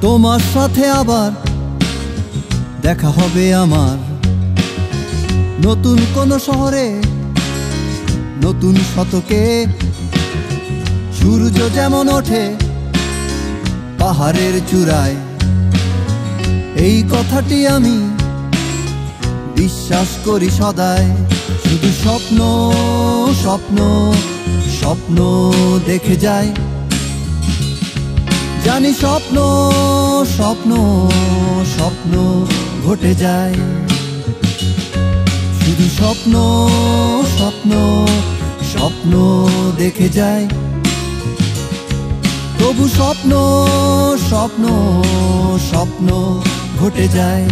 তোমার সাথে আবার দেখা হবে আমার। নতুন কোন শহরে, নতুন শতকে, সূর্য যেমন ওঠে পাহাড়ের চূড়ায়। এই কথাটি আমি বিশ্বাস করি সদায়। শুধু স্বপ্ন স্বপ্ন স্বপ্ন দেখে যায়। জানি স্বপ্ন স্বপ্ন স্বপ্ন ঘটে যায়। শুধু স্বপ্ন স্বপ্ন স্বপ্ন দেখে যায়। তবু স্বপ্ন স্বপ্ন স্বপ্ন ঘটে যায়।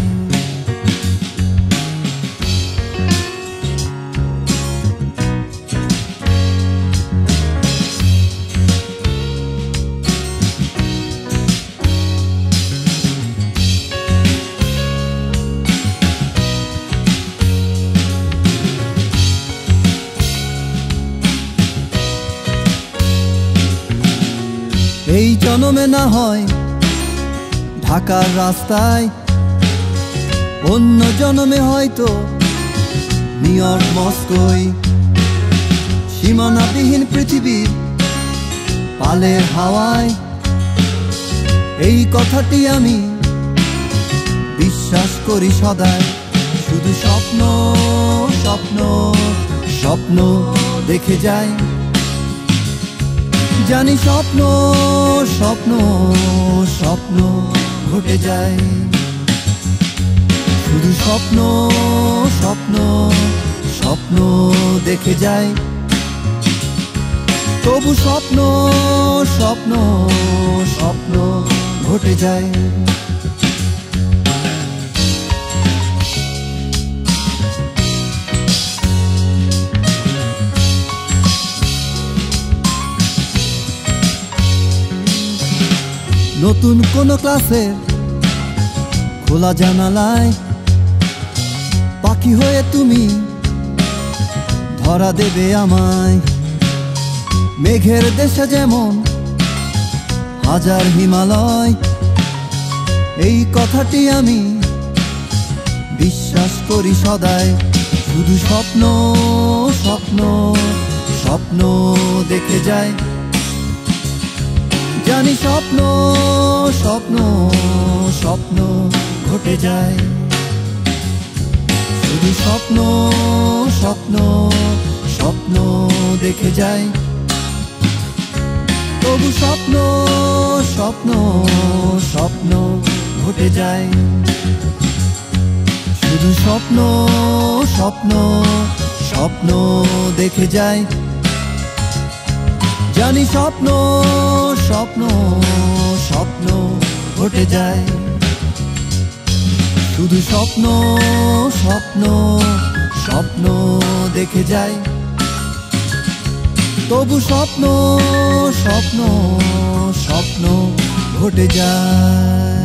না হয়। ঢাকার রাস্তায় অন্য জনমে হয়তো নিউ মস্কোয় সীমানাবিহীন পৃথিবীর পালের হাওয়ায়। এই কথাটি আমি বিশ্বাস করি সদায়। শুধু স্বপ্ন স্বপ্ন স্বপ্ন দেখে যায়। জানি স্বপ্ন স্বপ্ন স্বপ্ন ঘটে যায়। শুধু স্বপ্ন স্বপ্ন স্বপ্ন দেখে যায়। তবু স্বপ্ন স্বপ্ন স্বপ্ন ঘটে যায়। নতুন কোন ক্লাসের খোলা জানালায়। পাখি হয়ে তুমি ধরা দেবে আমায়। মেঘের দেশে যেমন হাজার হিমালয়, এই কথাটি আমি বিশ্বাস করি সদায়। শুধু স্বপ্ন স্বপ্ন স্বপ্ন দেখে যায়। জানি স্বপ্ন স্বপ্ন স্বপ্ন ঘটে যায়। শুধু স্বপ্ন স্বপ্ন স্বপ্ন দেখে যায়। তবু স্বপ্ন স্বপ্ন স্বপ্ন ঘটে যায়। শুধু স্বপ্ন স্বপ্ন স্বপ্ন দেখে যায়। জানি স্বপ্ন স্বপ্ন স্বপ্ন ঘটে যায়। শুধু স্বপ্ন স্বপ্ন স্বপ্ন দেখে যায়। তবু স্বপ্ন স্বপ্ন স্বপ্ন ঘটে যায়।